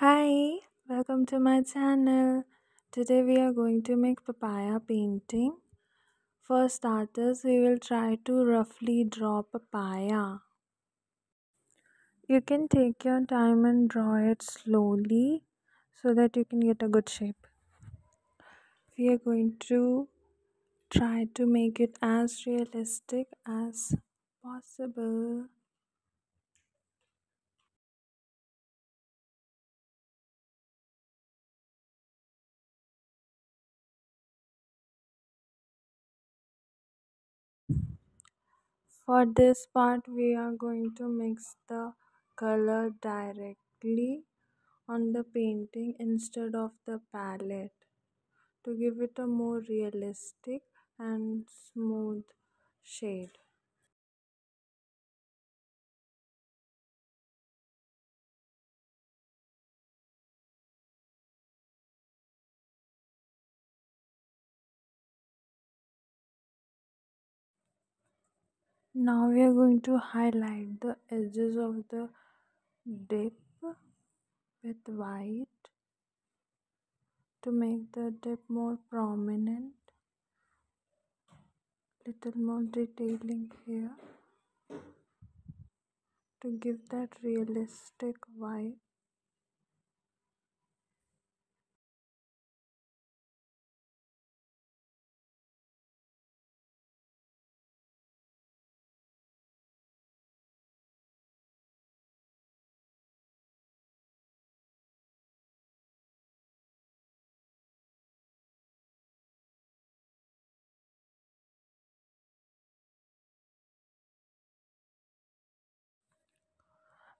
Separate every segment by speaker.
Speaker 1: Hi, welcome to my channel. Today we are going to make papaya painting. For starters, we will try to roughly draw papaya. You can take your time and draw it slowly so that you can get a good shape. We are going to try to make it as realistic as possible. For this part we are going to mix the color directly on the painting instead of the palette to give it a more realistic and smooth shade. Now we are going to highlight the edges of the dip with white to make the dip more prominent. Little more detailing here to give that realistic vibe.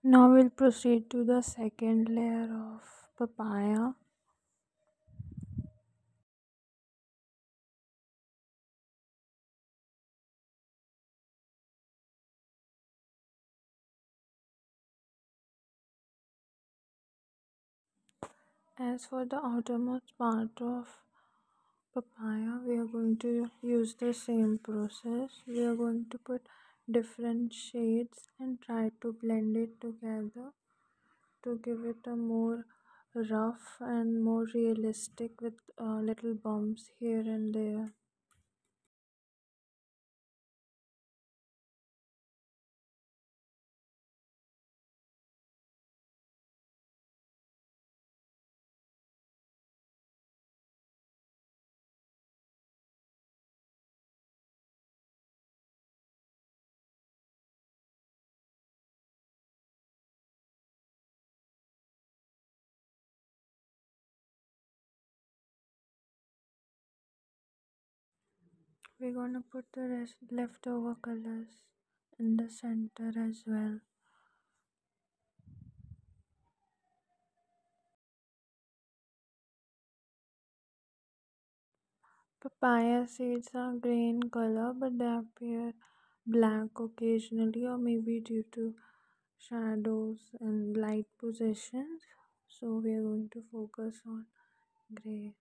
Speaker 1: Now we'll proceed to the second layer of papaya. As for the outermost part of papaya, we are going to use the same process. We are going to put different shades and try to blend it together to give it a more rough and more realistic with uh, little bumps here and there. We're gonna put the rest leftover colors in the center as well. Papaya seeds are green color but they appear black occasionally or maybe due to shadows and light positions. So we are going to focus on gray.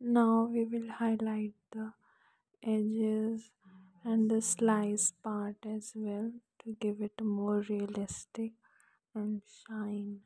Speaker 1: Now we will highlight the edges and the slice part as well to give it more realistic and shine.